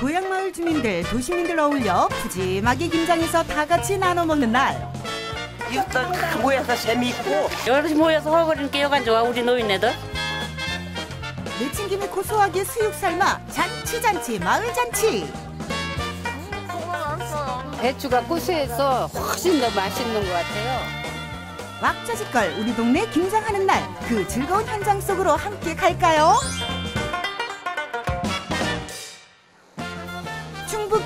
고향 마을 주민들, 도시민들 어울려 푸짐하게 김장해서 다 같이 나눠 먹는 날. 이웃들 다 모여서 재미있고 여럿이 모여서 허거리는 게 여간 좋아 우리 노인네들 내친 김에 고소하게 수육 삶아 잔치 잔치 마을 잔치. 배추가 고소해서 훨씬 더 맛있는 것 같아요. 왁자지껄 우리 동네 김장하는 날 그 즐거운 현장 속으로 함께 갈까요?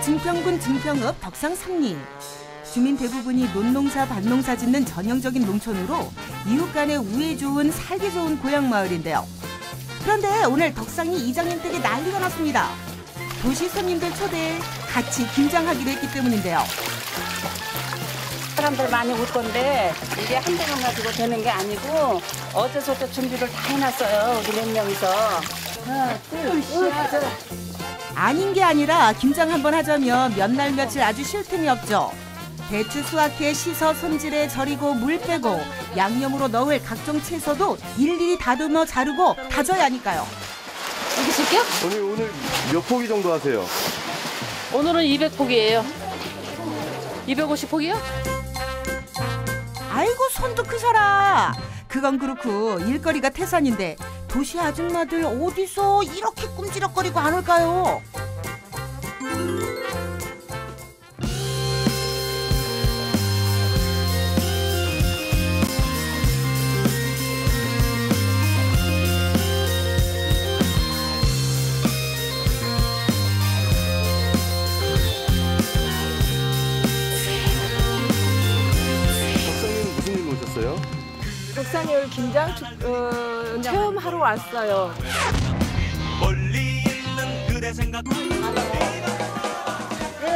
증평군 증평읍 덕상 삼리 주민 대부분이 논농사 밭농사 짓는 전형적인 농촌으로 이웃 간의 우애 좋은 살기 좋은 고향 마을인데요. 그런데 오늘 덕상이 이장님 댁에 난리가 났습니다. 도시 손님들 초대해 같이 김장하기로 했기 때문인데요. 사람들 많이 올 건데 이게 한 대만 가지고 되는 게 아니고 어제서부터 준비를 다 해놨어요. 우리 몇 명이서. 하나, 둘, 셋. 아닌 게 아니라 김장 한번 하자면 몇 날 며칠 아주 쉴 틈이 없죠. 배추 수확해 씻어 손질해 절이고 물 빼고 양념으로 넣을 각종 채소도 일일이 다듬어 자르고 다져야 하니까요. 여기 쓸게요? 오늘 오늘 몇 포기 정도 하세요? 오늘은 200폭이에요 250폭이요? 아이고 손도 크셔라. 그건 그렇고 일거리가 태산인데 도시 아줌마들 어디서 이렇게 꿈지럭거리고 안 올까요? 독산열 김장 축- 어, 체험하러 왔어요. 멀리 있는 그대 생각. 네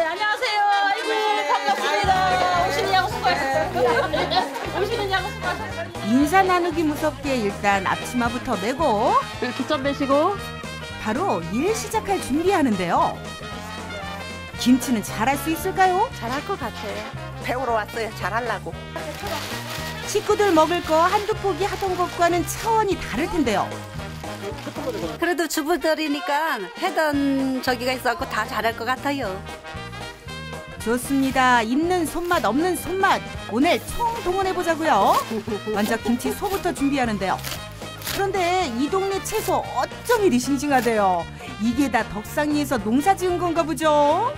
안녕하세요. 아이고 반갑습니다. 오시느냐고 수고하셨어요 오시느냐고 수고하셨어요 인사 나누기 무섭게 일단 앞치마부터 메고 기점 매시고. 바로 일 시작할 준비하는데요. 김치는 잘할 수 있을까요? 잘할 것 같아요. 배우러 왔어요. 잘하려고 식구들 먹을 거 한두 포기 하던 것과는 차원이 다를 텐데요. 그래도 주부들이니까 해던 저기가 있어갖고 다 잘할 것 같아요. 좋습니다. 있는 손맛 없는 손맛 오늘 총 동원해 보자고요. 먼저 김치 소부터 준비하는데요. 그런데 이 동네 채소 어쩜 이리 싱싱하대요. 이게 다 덕상리에서 농사 지은 건가 보죠?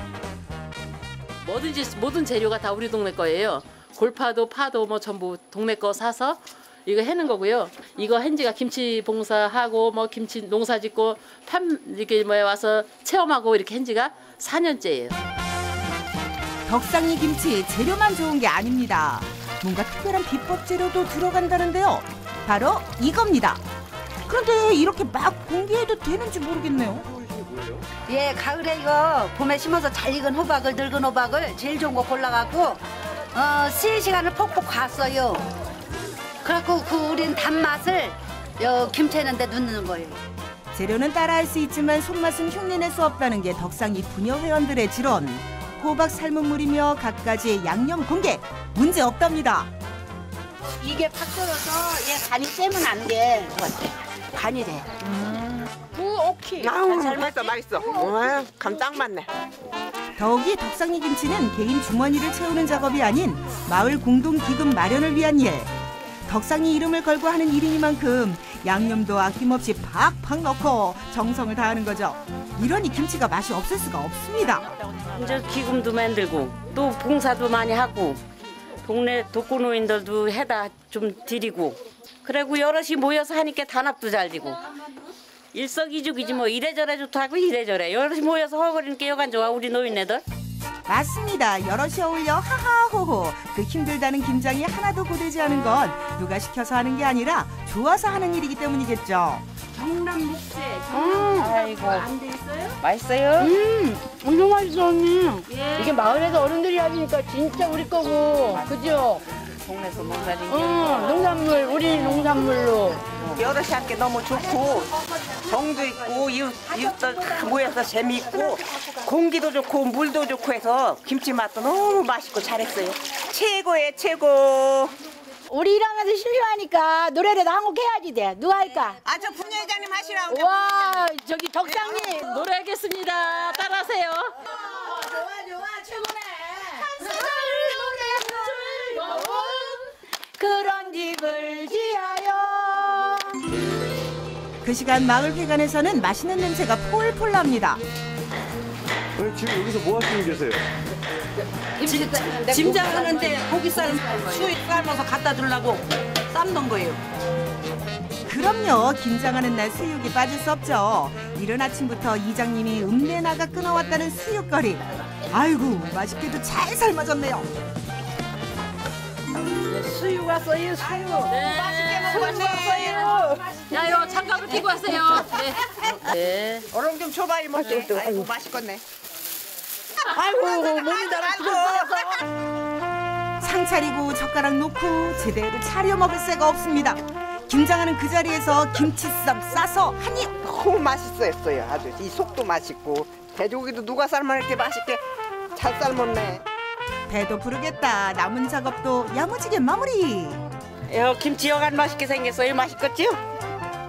뭐든지 모든 재료가 다 우리 동네 거예요 골파도 파도 뭐 전부 동네 거 사서 이거 해는 거고요 이거 hen지가 김치 봉사하고 뭐 김치 농사 짓고 팜 이렇게 뭐에 와서 체험하고 이렇게 hen지가 4년째예요 덕상리 김치 재료만 좋은 게 아닙니다. 뭔가 특별한 비법 재료도 들어간다는데요. 바로 이겁니다. 그런데 이렇게 막 공개해도 되는지 모르겠네요. 예, 가을에 이거 봄에 심어서 잘 익은 호박을 늙은 호박을 제일 좋은 거 골라갖고 어, 3시간을 폭폭 갔어요. 그래갖고 그 우린 단맛을 요 김치에는데 넣는 거예요. 재료는 따라할 수 있지만 손맛은 흉내낼 수 없다는 게 덕상 이 부녀 회원들의 지론. 호박 삶은 물이며 갖가지 양념 공개 문제 없답니다. 이게 팍 끓어서 얘 간이 세면 안 돼. 간이 돼. 오, 오케이. 아우 맛있어 맛있어 어, 감딱 맞네 더욱이 덕상이 김치는 개인 주머니를 채우는 작업이 아닌 마을 공동 기금 마련을 위한 일. 덕상이 이름을 걸고 하는 일이니만큼 양념도 아낌없이 팍팍 넣고 정성을 다하는 거죠. 이러니 김치가 맛이 없을 수가 없습니다. 이제 기금도 만들고 또 봉사도 많이 하고 동네 독거노인들도 해다 좀 드리고 그리고 여럿이 모여서 하니까 단합도 잘 되고 일석이조이지 뭐 이래저래 좋다고 이래저래 여럿이 모여서 허거리는 게 여간 좋아 우리 노인네들 맞습니다. 여럿이 어울려 하하호호. 그 힘들다는 김장이 하나도 고되지 않은 건 누가 시켜서 하는 게 아니라 좋아서 하는 일이기 때문이겠죠. 아이고 맛있어요? 엄청 맛있어, 언니. 이게 마을에서 어른들이 하시니까 진짜 우리 거고. 그죠? 동네에서 농사 짓는 응, 농산물, 우리 농산물로. 여럿이 함께 너무 좋고 정도 있고 이웃, 이웃들 다 모여서 재미있고 공기도 좋고 물도 좋고 해서 김치 맛도 너무 맛있고 잘했어요. 최고의 최고. 우리 일하면서 심심하니까 노래라도 한 곡 해야지 돼. 누가 할까? 아 저 분녀회장님 하시라고. 와, 저기 덕상님. 노래하겠습니다. 따라하세요. 그런 그 시간 마을 회관에서는 맛있는 냄새가 폴폴 납니다. 오늘 지금 여기서 뭐 하시고 계세요? 짐장하는데 고기살 수육 삶아서 갖다 주려고 삶는 거예요. 그럼요. 김장하는 날 수육이 빠질 수 없죠. 이른 아침부터 이장님이 읍내나가 끊어왔다는 수육거리. 아이고 맛있게도 잘 삶아졌네요. 수육 왔어요, 수육. 네. 수육 왔어요. 야요 장갑을 끼고 왔어요. 네. 네. 얼음 좀 줘봐 이모들. 아이고 맛있겠네. 아이고, 몸이 달아 상 차리고 젓가락 놓고 제대로 차려 먹을 새가 없습니다. 김장하는 그 자리에서 김치쌈 싸서 한 입. 너무 맛있었어요. 아주 이 속도 맛있고 돼지고기도 누가 삶아 이렇게 맛있게 잘 삶았네. 배도 부르겠다. 남은 작업도 야무지게 마무리. 여 김치 여간 맛있게 생겼어요. 맛있겠지요?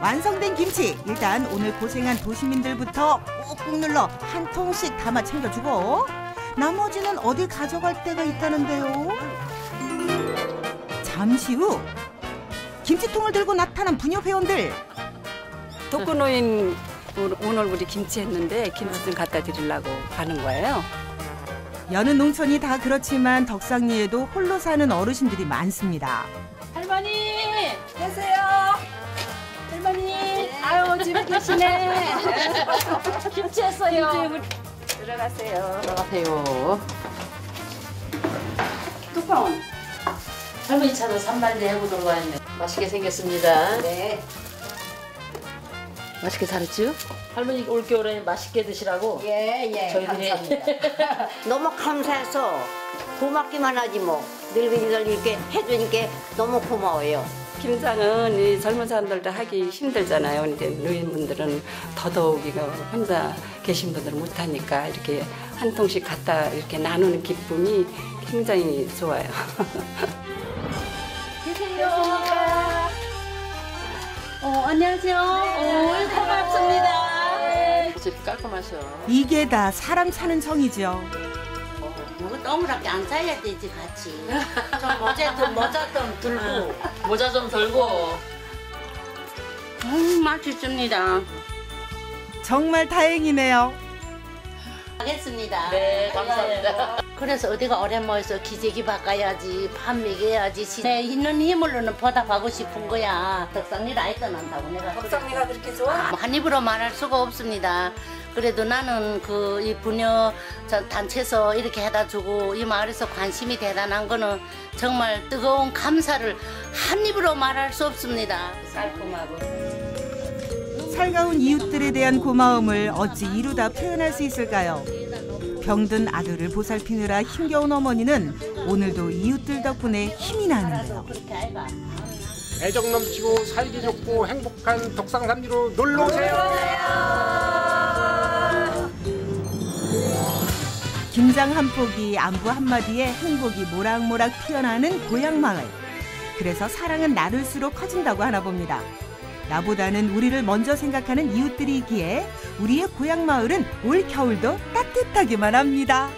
완성된 김치 일단 오늘 고생한 도시민들부터 꾹꾹 눌러 한 통씩 담아 챙겨주고 나머지는 어디 가져갈 때가 있다는데요. 잠시 후 김치통을 들고 나타난 부녀 회원들 독거노인 오늘 우리 김치 했는데 김치 좀 갖다 드리려고 가는 거예요. 여느 농촌이 다 그렇지만 덕상리에도 홀로 사는 어르신들이 많습니다. 할머니 계세요. 할머니 아유 집에 계시네. 김치 했어요. 들어가세요. 들어가세요. 뚜껑. 할머니 차도 산발리 해보던 거 했네. 맛있게 생겼습니다. 네. 맛있게 잘했지요? 할머니 올겨울에 맛있게 드시라고 예, 예. 저희들이 너무 감사해서 고맙기만 하지 뭐 늙은이들 이렇게 해주니까 너무 고마워요. 김장은 이 젊은 사람들도 하기 힘들잖아요. 근데 노인분들은 더더욱 이거 혼자 계신 분들은 못하니까 이렇게 한 통씩 갖다 이렇게 나누는 기쁨이 굉장히 좋아요. 어 안녕하세요. 어 고맙습니다. 집 깔끔하셔. 이게 다 사람 사는 정이죠. 누구 동그랗게 안 사야 되지 같이. 좀 모자 좀 모자 좀 들고. 모자 좀 들고. 음 맛있습니다. 정말 다행이네요. 하겠습니다. 네, 감사합니다. 그래서 어디가 오래 모여서 기저귀 바꿔야지, 밥 먹여야지. 시- 내 있는 힘으로는 보답하고 싶은 거야. 덕상리 라이트 난다고 내가. 덕상리가 그렇게 좋아? 한 입으로 말할 수가 없습니다. 그래도 나는 그 이 부녀 저 단체에서 이렇게 해다 주고 이 마을에서 관심이 대단한 거는 정말 뜨거운 감사를 한 입으로 말할 수 없습니다. 깔끔하고. 살가운 이웃들에 대한 고마움을 어찌 이루다 표현할 수 있을까요? 병든 아들을 보살피느라 힘겨운 어머니는 오늘도 이웃들 덕분에 힘이 나는데요. 애정 넘치고 살기 좋고 행복한 덕상삼리로 놀러 오세요. 김장 한 포기, 안부 한 마디에 행복이 모락모락 피어나는 고향 마을. 그래서 사랑은 나눌수록 커진다고 하나 봅니다. 나보다는 우리를 먼저 생각하는 이웃들이 있기에 우리의 고향 마을은 올 겨울도 따뜻하기만 합니다.